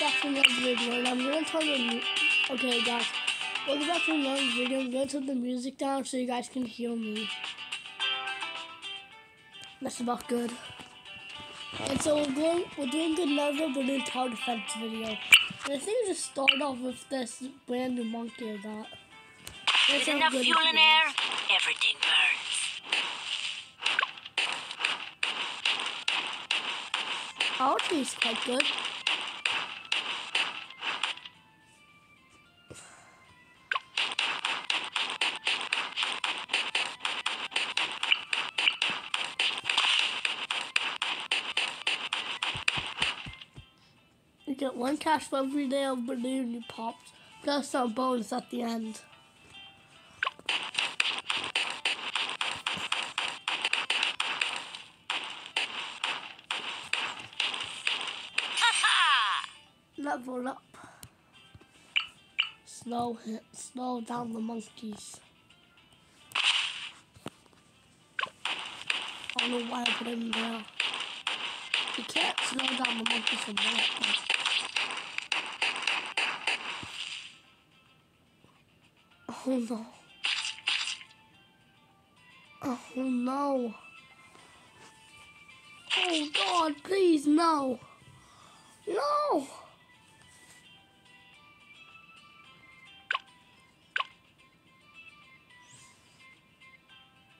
back to another video and I'm gonna turn the okay guys. Welcome back to another video. I'm gonna turn the music down so you guys can hear me. That's about good. And so we're going we're doing another in tower defense video. And I think we just start off with this brand new monkey I got. With enough fuel and air, everything burns. Our is quite good. One cash for every day of balloon you popped, plus some bonus at the end. Level up. Slow hit, slow down the monkeys. I don't know why I put him there. You can't slow down the monkeys from there. Oh no. Oh no. Oh God, please no. No.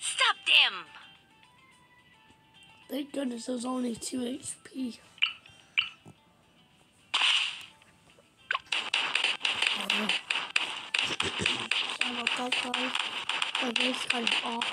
Stop them! Thank goodness there's only 2 HP. My voice kind of off.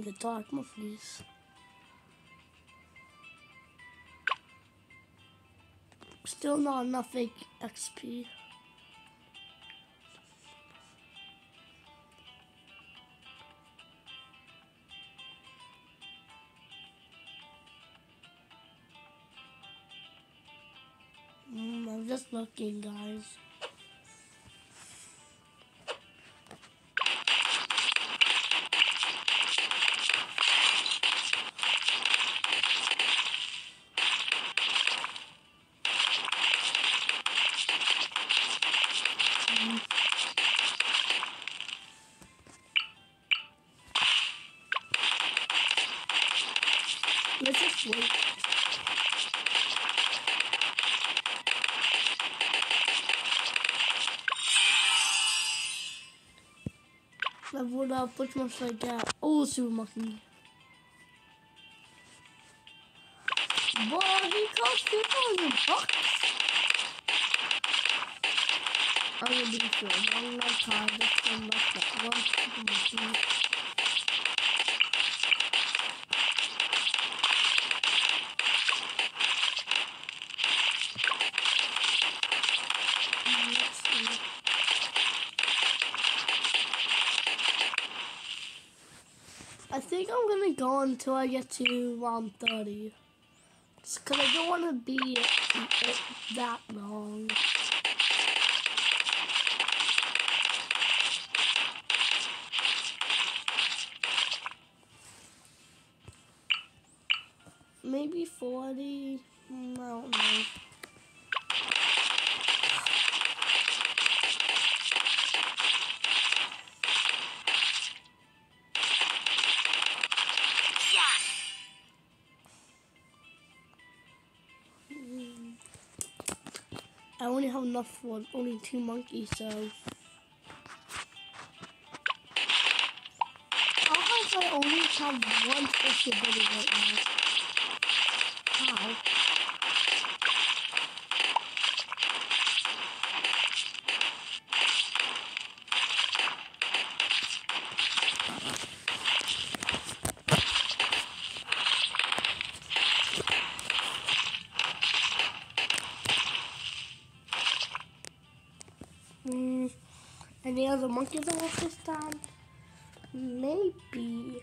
The dart monkeys. Still not enough fake XP. Mm, I'm just looking, guys. Wait. Leveled up, which one should I get? Oh, Super Monkey. Boy, he cost 2,000 bucks. I'm gonna be for a long, long time. Just one like that. One Super Monkey. Mm, Let's see. I think I'm gonna go until I get to round 30. Just cause I don't wanna be it, it that long. Maybe 40. Mm, I don't know. I only have enough for only two monkeys, so. How I only have one fish ability right now? How? Other monkeys off this time? Maybe.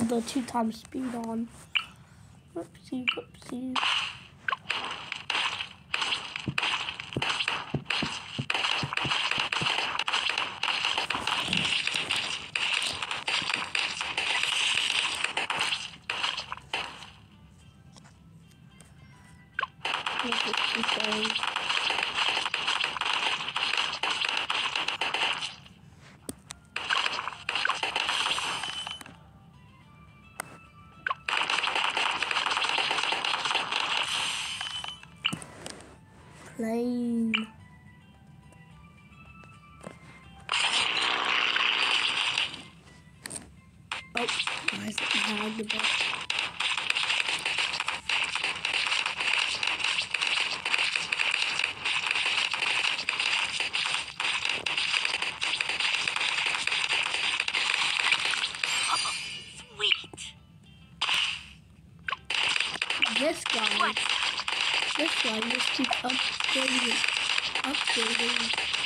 Have the two times speed on. Whoopsie, whoopsie. Plane. Oh, why is it lagged a bit? Sweet. This guy, What? This guy just keeps upgrading, upgrading.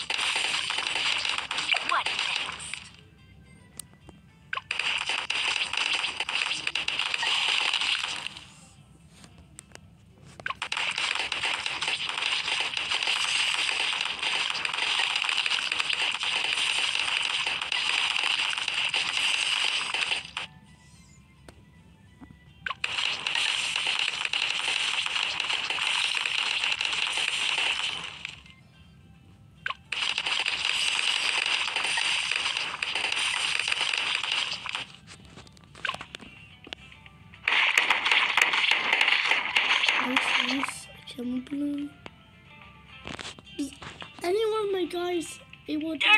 Guys to? They're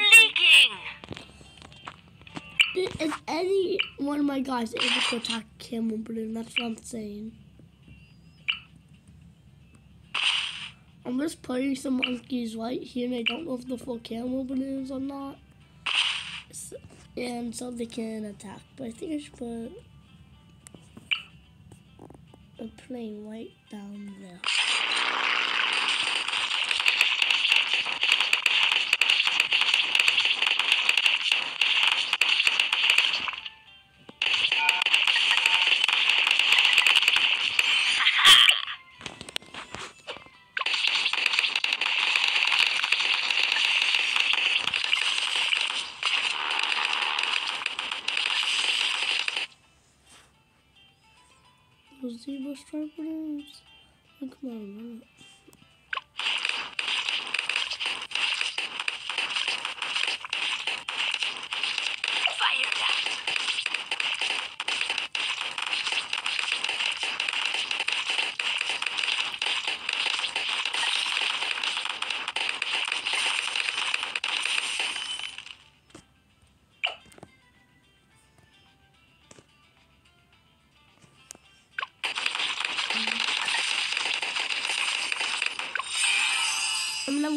leaking. Is any one of my guys is able to attack camo balloon? That's what I'm saying. I'm just putting some monkeys right here, and I don't know if the full camo balloons or not. S- And so they can attack. But I think I should put a plane right down there. Those zebra stripe balloons. Oh, come on,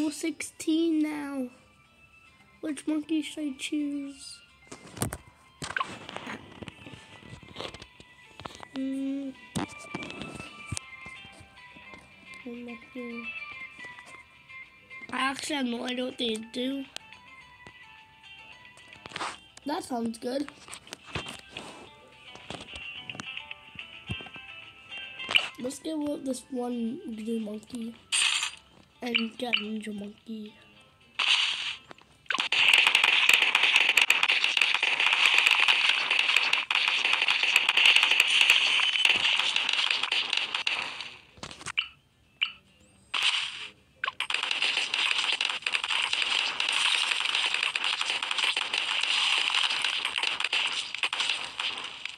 level 16 now. Which monkey should I choose? Here. I actually have no idea what they do. That sounds good. Let's get with this one blue monkey and get ninja monkey.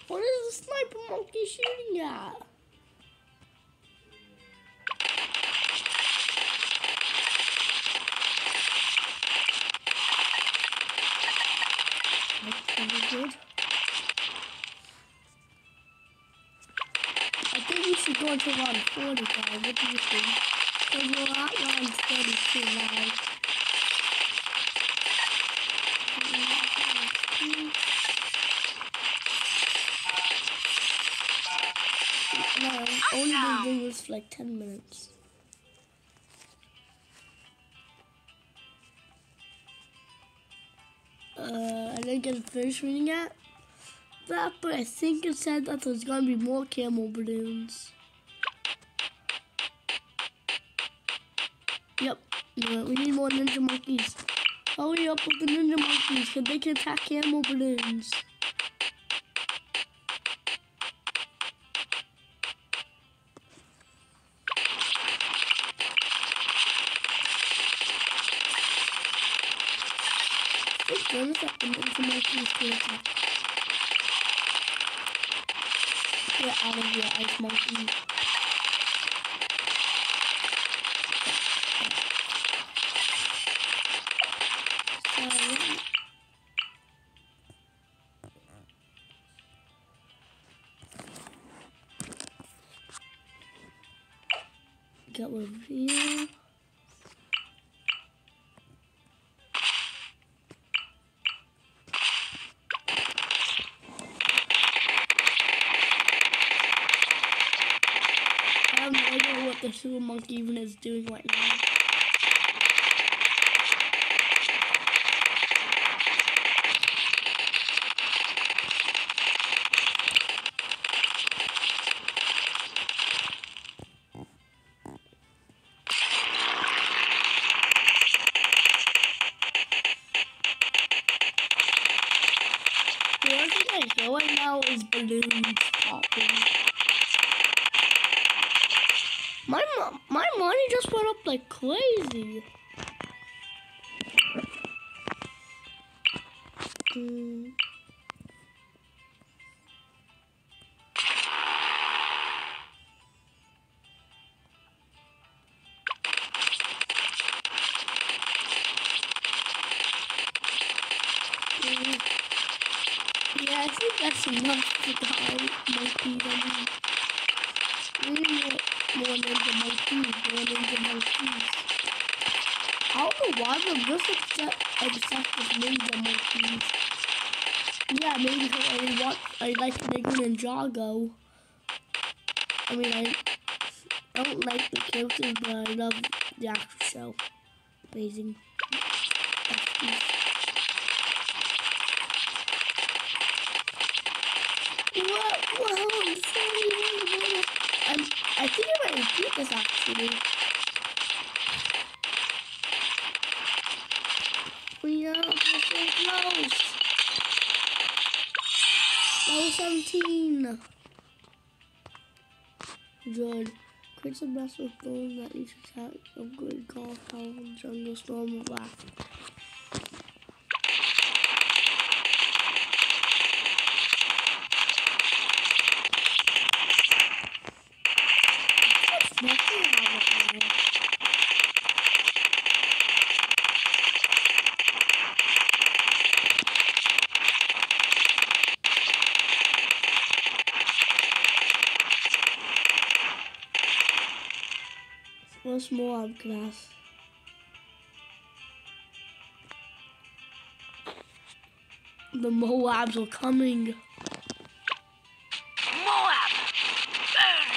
What is the sniper monkey shooting at? 45. What do think? We're at round 32 now. No, only been doing this for like 10 minutes. Uh, I didn't get a first reading yet. That, but I think it said that there's gonna be more camo balloons. Yeah, we need more ninja monkeys. Hurry up with the ninja monkeys, cause they can attack camo balloons. Thank goodness that the ninja monkeys can attack. Get out of here, ice monkey. Get rid of you. The super monkey even is doing right now. My my money just went up like crazy. Mm. Yeah, I think that's enough for the high monkeys. I mean, we need more, more more monkeys. I don't know why, I'm just obsessed, obsessed with ninja monkeys. Yeah, maybe because I watch, I like Nego Ninjago. I mean, I, don't like the characters, but I love the actual show. Amazing. What? Sorry. I'm, I think I might repeat this actually. We are so close. Level 17. Good. Create some massive stones that each attack upgrade golf power jungle storm of laugh. Nothing about it now. More? The Moabs are coming. Moab! Burn!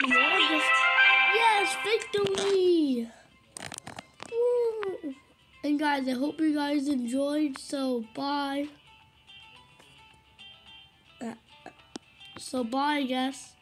The Moab just... Yes, victory! Woo. And guys, I hope you guys enjoyed. So, bye. So, bye, I guess.